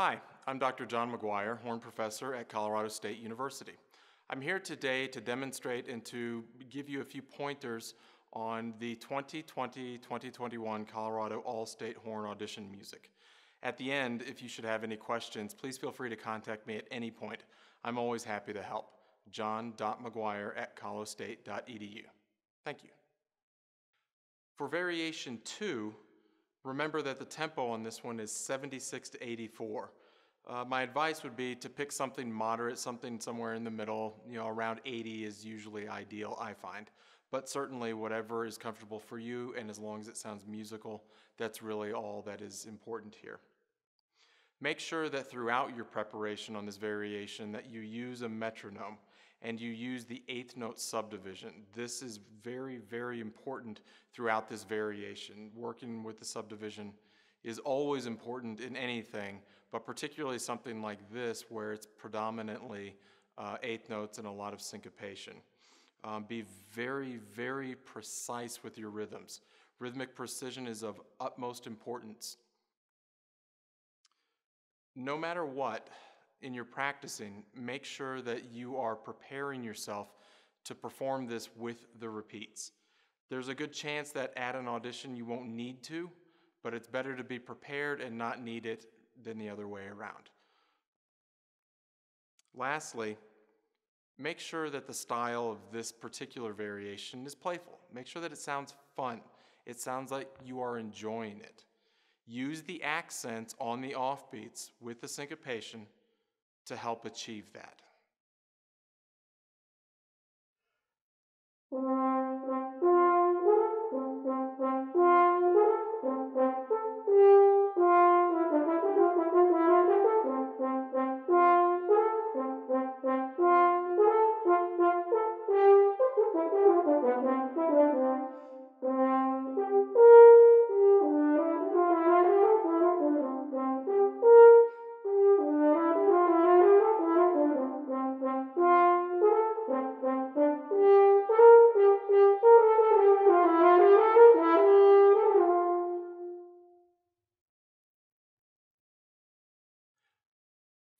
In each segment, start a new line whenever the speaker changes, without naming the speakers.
Hi, I'm Dr. John McGuire, Horn Professor at Colorado State University. I'm here today to demonstrate and to give you a few pointers on the 2020-2021 Colorado All-State Horn Audition Music. At the end, if you should have any questions, please feel free to contact me at any point. I'm always happy to help. john.mcguire at colostate.edu. Thank you. For variation two, remember that the tempo on this one is 76 to 84. Uh, my advice would be to pick something moderate, something somewhere in the middle. You know, around 80 is usually ideal, I find. But certainly, whatever is comfortable for you, and as long as it sounds musical, that's really all that is important here. Make sure that throughout your preparation on this variation that you use a metronome and you use the eighth note subdivision. This is very, very important throughout this variation. Working with the subdivision is always important in anything, but particularly something like this where it's predominantly uh, eighth notes and a lot of syncopation. Um, be very, very precise with your rhythms. Rhythmic precision is of utmost importance. No matter what, in your practicing, make sure that you are preparing yourself to perform this with the repeats. There's a good chance that at an audition you won't need to, but it's better to be prepared and not need it than the other way around. Lastly, make sure that the style of this particular variation is playful. Make sure that it sounds fun. It sounds like you are enjoying it. Use the accents on the offbeats with the syncopation to help achieve that.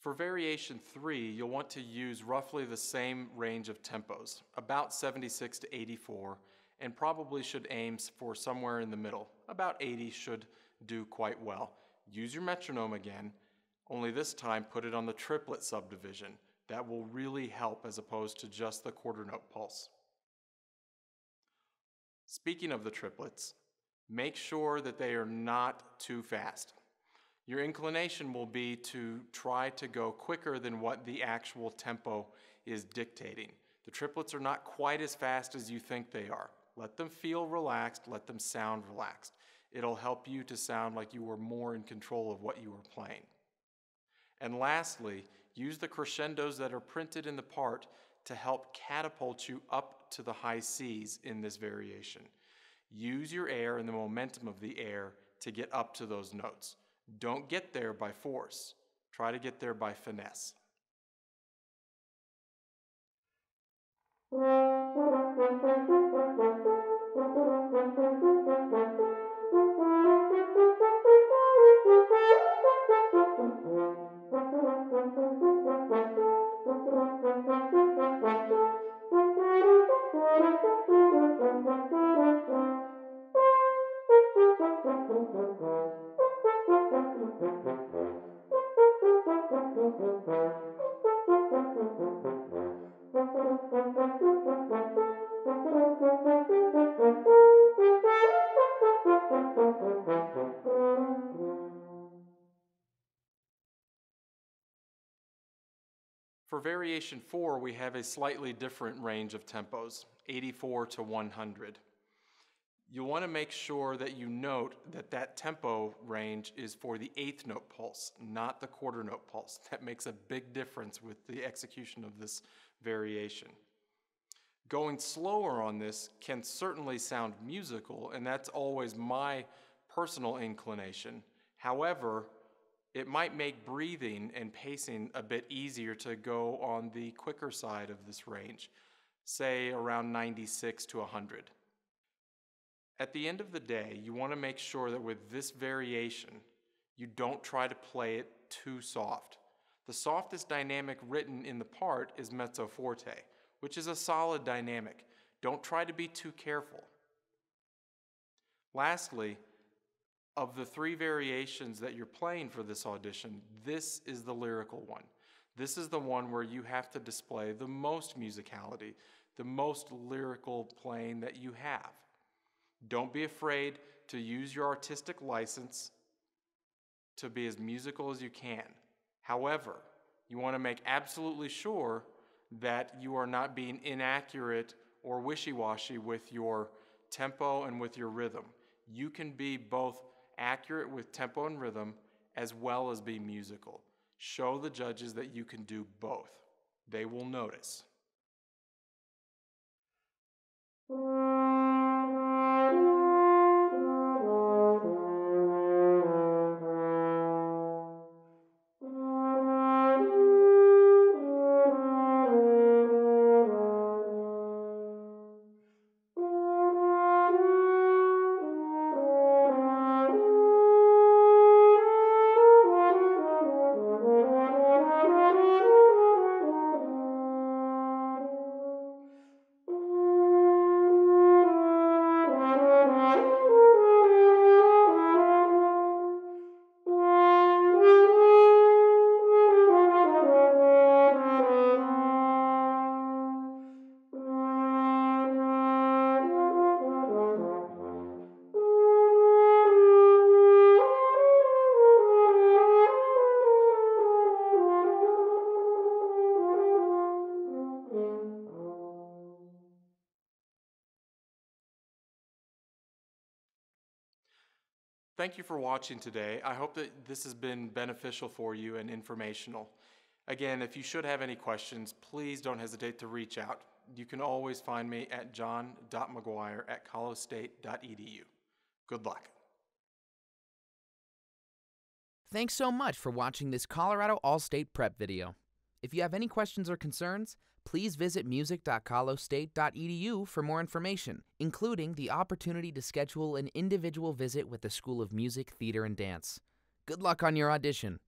For variation three, you'll want to use roughly the same range of tempos, about 76 to 84, and probably should aim for somewhere in the middle. About 80 should do quite well. Use your metronome again, only this time put it on the triplet subdivision. That will really help as opposed to just the quarter note pulse. Speaking of the triplets, make sure that they are not too fast. Your inclination will be to try to go quicker than what the actual tempo is dictating. The triplets are not quite as fast as you think they are. Let them feel relaxed, let them sound relaxed. It'll help you to sound like you were more in control of what you were playing. And lastly, use the crescendos that are printed in the part to help catapult you up to the high Cs in this variation. Use your air and the momentum of the air to get up to those notes. Don't get there by force. Try to get there by finesse. For variation four, we have a slightly different range of tempos, 84 to 100. You'll want to make sure that you note that that tempo range is for the eighth note pulse, not the quarter note pulse. That makes a big difference with the execution of this variation. Going slower on this can certainly sound musical, and that's always my personal inclination. However, it might make breathing and pacing a bit easier to go on the quicker side of this range, say around 96 to 100. At the end of the day, you want to make sure that with this variation, you don't try to play it too soft. The softest dynamic written in the part is mezzo forte, which is a solid dynamic. Don't try to be too careful. Lastly, of the three variations that you're playing for this audition, this is the lyrical one. This is the one where you have to display the most musicality, the most lyrical playing that you have. Don't be afraid to use your artistic license to be as musical as you can. However, you want to make absolutely sure that you are not being inaccurate or wishy washy with your tempo and with your rhythm. You can be both accurate with tempo and rhythm as well as be musical. Show the judges that you can do both. They will notice. Thank you for watching today. I hope that this has been beneficial for you and informational. Again, if you should have any questions, please don't hesitate to reach out. You can always find me at john.mcguire at colostate.edu. Good luck.
Thanks so much for watching this Colorado All-State Prep video. If you have any questions or concerns, please visit music.colostate.edu for more information, including the opportunity to schedule an individual visit with the School of Music, Theater, and Dance. Good luck on your audition.